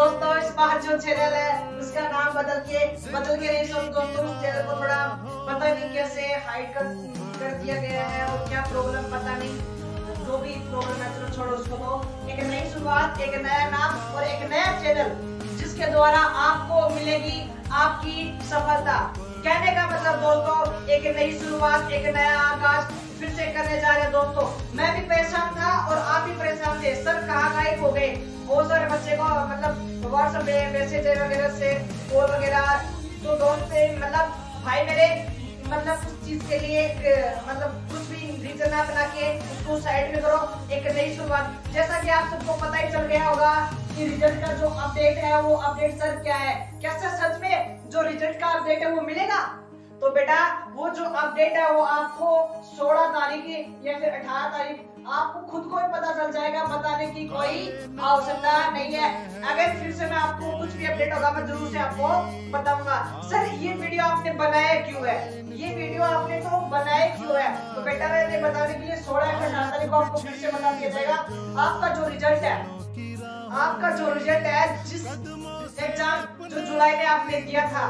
दोस्तों, इस बार जो चैनल है, उसका नाम बदल के बदल के नहीं दोस्तों, उस चैनल को थोड़ा पता नहीं कैसे हाइड कर कर दिया गया है और क्या प्रॉब्लम पता नहीं। जो भी प्रॉब्लम है, चलो छोड़ो उसको तो। एक नई शुरुआत, एक नया नाम और एक नया चैनल जिसके द्वारा आपको मिलेगी आपकी सफलता। कहने का मतलब दोस्तों, एक नई शुरुआत, एक नया आकाश फिर से करने जा रहे दोस्तों। मैं भी परेशान था और आप भी परेशान थे। सर, कहाँ गायब हो गए? बहुत सारे व्हाट्सएप पे मैसेज वगैरह से कॉल वगैरह तो दोस्त मतलब भाई मेरे मतलब उस चीज़ के लिए एक मतलब कुछ भी रीजन ना बना के उसको साइड में करो, एक नई शुरुआत। जैसा कि आप सबको पता ही चल गया होगा कि रिज़ल्ट का जो अपडेट है, वो अपडेट सर क्या है? क्या सर सच में जो रिज़ल्ट का अपडेट है, वो मिलेगा? तो बेटा, वो जो अपडेट है, वो आपको 16 तारीख या फिर 18 तारीख, आपको खुद को ही पता चल जाएगा, बताने की कोई आवश्यकता नहीं है। अगर फिर से मैं आपको कुछ भी अपडेट होगा, मैं ज़रूर से आपको बताऊँगा। सर, ये वीडियो आपने बनाया क्यों है? ये वीडियो आपने तो बनाया क्यों है? तो बेटा, मैंने बताने के लिए सोलह या अठारह तारीख को आपको फिर से बता दिया जाएगा। आपका जो रिज़ल्ट है, आपका जो रिज़ल्ट है, जिस एग्ज़ाम जो जुलाई में आपने दिया था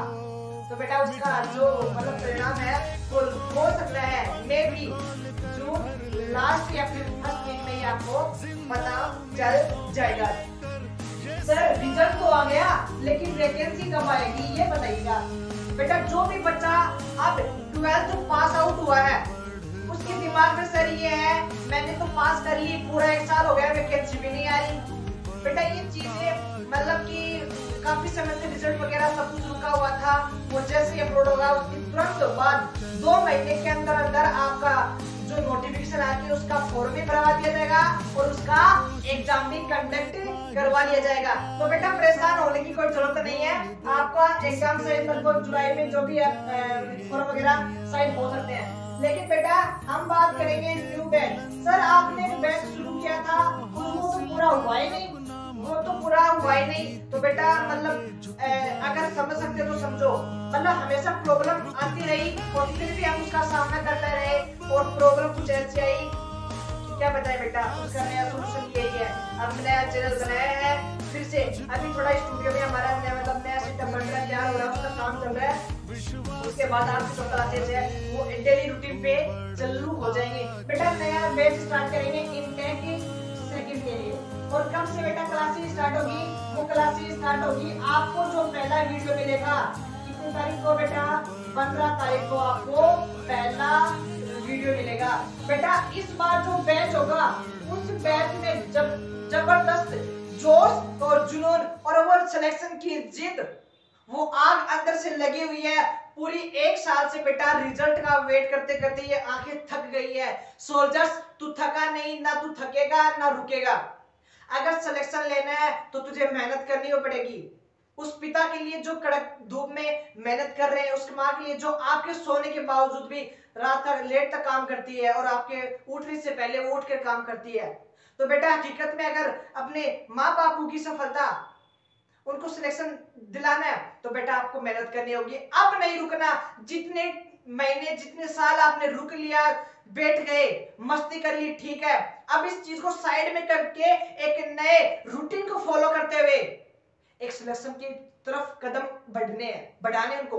तो बेटा उसका जो मतलब परिणाम है, वो हो सकता है। मे भी जून लास्ट या फिर फ़र्स्ट वीक में ही आपको पता चल जाएगा। सर रिज़ल्ट तो आ गया, लेकिन वैकेंसी कब आएगी, ये बताइएगा। बेटा, जो भी बच्चा अब ट्वेल्थ पास आउट हुआ है, उसके दिमाग में सर ये है, मैंने तो पास कर ली, पूरा एक साल हो गया वैकेंसी भी नहीं आ रही बेटा, ये चीज़ें मतलब कि काफ़ी समय से रिज़ल्ट वगैरह सब कुछ रुका हुआ था वो जैसे ही अपलोड होगा, उसके तुरंत बाद दो महीने के अंदर अंदर आपका जो नोटिफिकेशन है उसका फॉर्म भी भरवा दिया जाएगा और उसका एग्ज़ाम भी कंडक्ट करवा लिया जाएगा। तो बेटा परेशान होने की कोई ज़रूरत नहीं है। आपका एग्ज़ाम से लगभग जुलाई में जो भी फॉर्म वगैरह साइन हो सकते हैं। लेकिन बेटा हम बात करेंगे न्यू बैच सर, आपने बैच शुरू किया था वो तो पूरा हुआ ही नहीं। पूरा हुआ ही नहीं। तो बेटा मतलब अगर समझ सकते तो समझो। मतलब हमेशा प्रॉब्लम आती रही और फिर भी हम उसका सामना करते रहे और प्रॉब्लम कुछ ऐसी आई। क्या बताए बेटा, उसका नया सोल्यूशन यही है। अब नया चैनल बनाया है, फिर से अभी थोड़ा स्टूडियो में हमारा नया मतलब नया सेटअप बन रहा तैयार हो रहा है, उसका काम चल रहा है। उसके बाद आपकी जो क्लासेज है, वो डेली रूटीन पे चालू हो जाएँगे। बेटा नया बैच स्टार्ट करेंगे इनटेक सेकंड के लिए और कब से बेटा क्लासेस स्टार्ट होगी? वो क्लासेस स्टार्ट होगी आपको जो पहला वीडियो मिलेगा। कितनी तारीख को बेटा? पंद्रह तारीख को आपको पहला वीडियो मिलेगा। बेटा, इस बार जो बैच होगा, उस बैच में जब, ज़बरदस्त जोश और जुनून और वो सिलेक्शन की जिद, वो आग अंदर से लगी हुई है। पूरी एक साल से बेटा रिज़ल्ट का वेट करते करते ये आँखें थक गई है। सोल्जर्स तू थका नहीं, ना तू थकेगा, ना रुकेगा। अगर सिलेक्शन लेना है तो तुझे मेहनत करनी हो पड़ेगी। उस पिता के लिए जो कड़क धूप में मेहनत कर रहे हैं उसके माँ के लिए जो आपके सोने के बावजूद भी रात तक लेट तक काम करती है और आपके उठने से पहले वो उठ कर काम करती है। तो बेटा, हकीकत में अगर अपने माँ बापू की सफलता, उनको सिलेक्शन दिलाना है तो बेटा आपको मेहनत करनी होगी। अब नहीं रुकना। जितने महीने, जितने साल आपने रुक लिया बैठ गए। मस्ती कर ली, ठीक है। अब इस चीज़ को साइड में करके एक नए रूटीन को फॉलो करते हुए एक सिलेक्शन की तरफ़ कदम बढ़ने हैं, बढ़ाने उनको।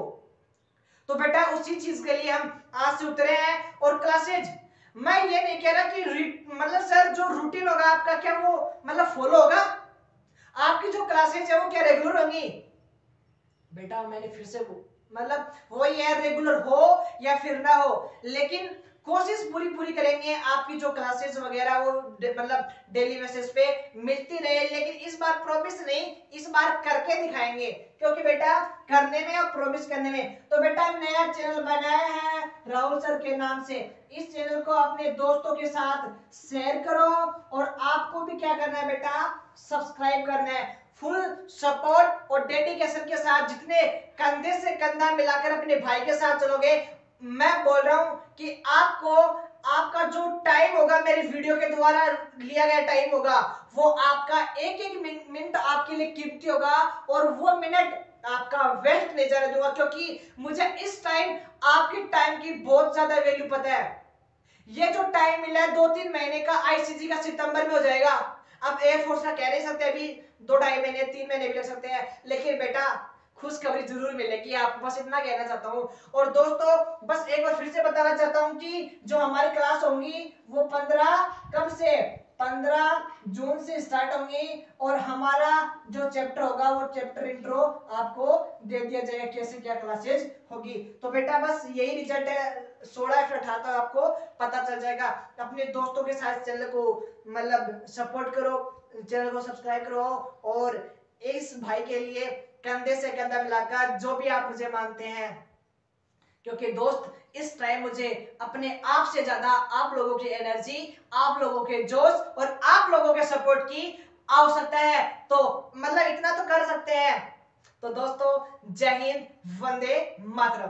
तो बेटा, उसी चीज़ के लिए हम आज से उतरे हैं और क्लासेज मैं ये नहीं कह रहा कि मतलब सर जो रूटीन होगा आपका, क्या वो मतलब फॉलो होगा? आपकी जो क्लासेज है, वो क्या रेगुलर होंगी? बेटा, मैंने फिर से मतलब वो ये रेगुलर हो या फिर ना हो, लेकिन कोशिश पूरी पूरी करेंगे, आपकी जो क्लासेस वगैरह वो मतलब डेली बेसिस पे मिलती रहे, लेकिन इस बार प्रॉमिस नहीं, इस बार करके दिखाएँगे। क्योंकि बेटा, करने में और प्रॉमिस करने में। तो बेटा, नया चैनल बनाया है राहुल सर के नाम से। इस चैनल को अपने दोस्तों के साथ शेयर करो और आपको भी क्या करना है बेटा? सब्सक्राइब करना है। फुल सपोर्ट और डेडिकेशन के साथ जितने कंधे से कंधा मिलाकर अपने भाई के साथ चलोगे मैं बोल रहा हूँ कि आपको, आपका जो टाइम होगा मेरी वीडियो के द्वारा लिया गया टाइम होगा, वो आपका एक एक मिनट आपके लिए कीमती होगा और वो मिनट आपका वेस्ट नहीं जाने दूँगा, क्योंकि मुझे इस टाइम आपके टाइम की बहुत ज़्यादा वैल्यू पता है। ये जो टाइम मिला है दो तीन महीने का आईसीजी का सितंबर में हो जाएगा। अब एयरफोर्स का कह नहीं सकते अभी दो ढाई महीने, तीन महीने भी लग सकते हैं। लेकिन बेटा खुशखबरी ज़रूर मिलेगी आपको बस इतना कहना चाहता हूँ। और दोस्तों, बस एक बार फिर से बताना चाहता हूँ कि जो हमारी क्लास होंगी, वो पंद्रह कब से? पंद्रह जून से स्टार्ट होंगी और हमारा जो चैप्टर होगा, वो चैप्टर इंट्रो आपको दे दिया जाएगा कैसे क्या क्लासेज होगी। तो बेटा, बस यही रिज़ल्ट है। सोलह फिर अठारह तक आपको पता चल जाएगा। अपने दोस्तों के साथ चैनल को मतलब सपोर्ट करो चैनल को सब्सक्राइब करो और इस भाई के लिए कंधे से कंधा मिलाकर जो भी आप मुझे मानते हैं। क्योंकि दोस्त, इस टाइम मुझे अपने आप से ज़्यादा आप लोगों की एनर्जी आप लोगों के जोश और आप लोगों के सपोर्ट की आवश्यकता है। तो मतलब इतना तो कर सकते हैं। तो दोस्तों, जय हिंद, वंदे मातरम।